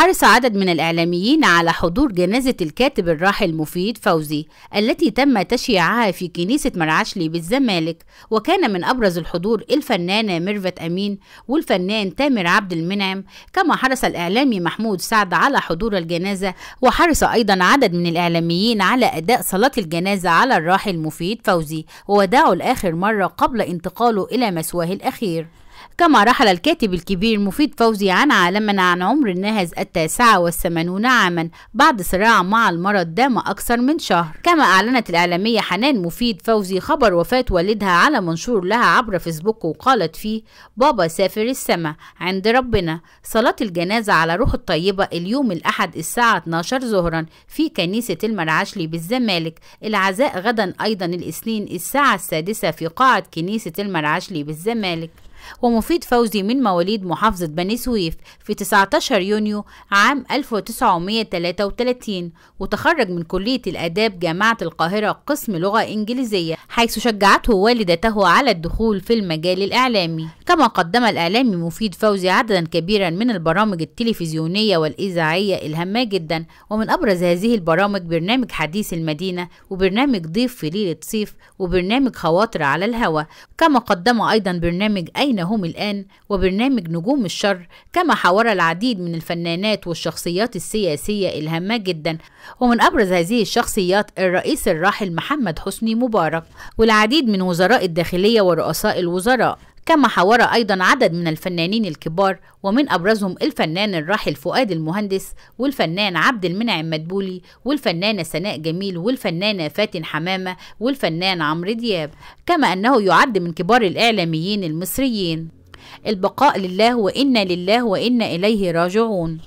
حرص عدد من الإعلاميين على حضور جنازة الكاتب الراحل مفيد فوزي التي تم تشييعها في كنيسة مرعشلي بالزمالك وكان من أبرز الحضور الفنانة ميرفت أمين والفنان تامر عبد المنعم. كما حرص الإعلامي محمود سعد على حضور الجنازة وحرص أيضا عدد من الإعلاميين على أداء صلاة الجنازة على الراحل مفيد فوزي ووداعه لآخر مرة قبل انتقاله إلى مسواه الأخير. كما رحل الكاتب الكبير مفيد فوزي عن عالمنا عن عمر الناهز التاسعة والثمانون عاما بعد صراع مع المرض دام أكثر من شهر. كما أعلنت الإعلامية حنان مفيد فوزي خبر وفاة والدها على منشور لها عبر فيسبوك وقالت فيه بابا سافر السما عند ربنا. صلاة الجنازة على روح الطيبة اليوم الأحد الساعة 12 ظهرا في كنيسة المرعشلي بالزمالك. العزاء غدا أيضا الاثنين الساعة السادسة في قاعة كنيسة المرعشلي بالزمالك. ومفيد فوزي من مواليد محافظة بني سويف في 19 يونيو عام 1933 وتخرج من كلية الآداب جامعة القاهرة قسم لغة إنجليزية حيث شجعته والدته على الدخول في المجال الإعلامي. كما قدم الإعلامي مفيد فوزي عددا كبيرا من البرامج التلفزيونية والإذاعية الهامة جدا ومن أبرز هذه البرامج برنامج حديث المدينة وبرنامج ضيف في ليلة صيف وبرنامج خواطر على الهوى كما قدم أيضا برنامج أين هم الآن وبرنامج نجوم الشر كما حاور العديد من الفنانات والشخصيات السياسية الهامة جدا. ومن أبرز هذه الشخصيات الرئيس الراحل محمد حسني مبارك والعديد من وزراء الداخلية ورؤساء الوزراء. كما حاور أيضا عدد من الفنانين الكبار ومن أبرزهم الفنان الراحل فؤاد المهندس والفنان عبد المنعم مدبولي والفنانة سناء جميل والفنانة فاتن حمامة والفنان عمرو دياب كما أنه يعد من كبار الإعلاميين المصريين. البقاء لله وإنا لله وإنا إليه راجعون.